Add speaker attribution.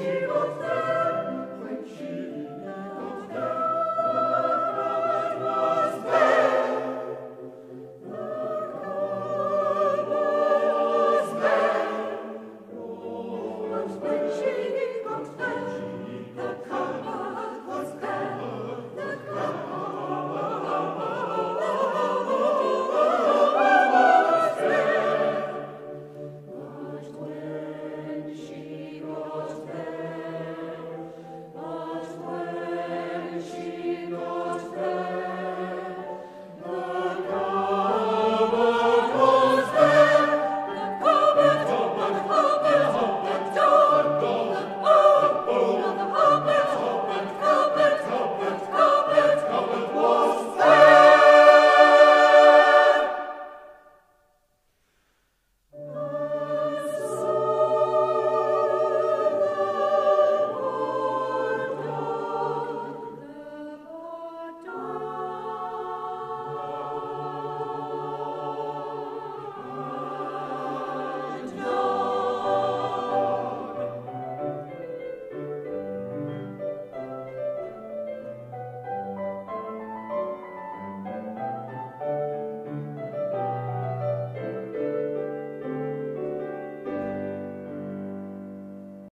Speaker 1: Gott